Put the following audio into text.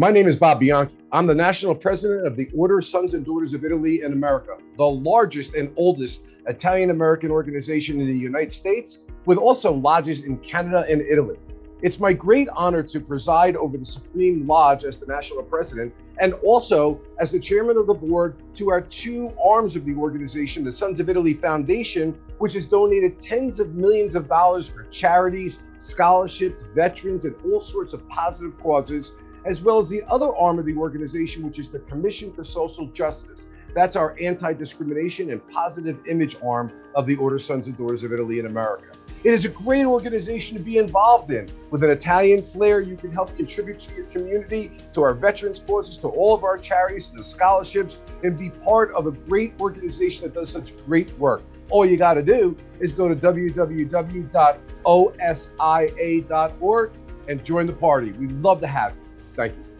My name is Bob Bianchi. I'm the national president of the Order Sons and Daughters of Italy in America, the largest and oldest Italian American organization in the United States, with also lodges in Canada and Italy. It's my great honor to preside over the Supreme Lodge as the national president and also as the chairman of the board to our two arms of the organization, the Sons of Italy Foundation, which has donated tens of millions of dollars for charities, scholarships, veterans, and all sorts of positive causes as well as the other arm of the organization, which is the Commission for Social Justice. That's our anti discrimination and positive image arm of the Order Sons and Daughters of Italy in America. It is a great organization to be involved in. With an Italian flair, you can help contribute to your community, to our veterans causes, to all of our charities, to the scholarships, and be part of a great organization that does such great work. All you got to do is go to www.osia.org and join the party. We'd love to have you. Thank you.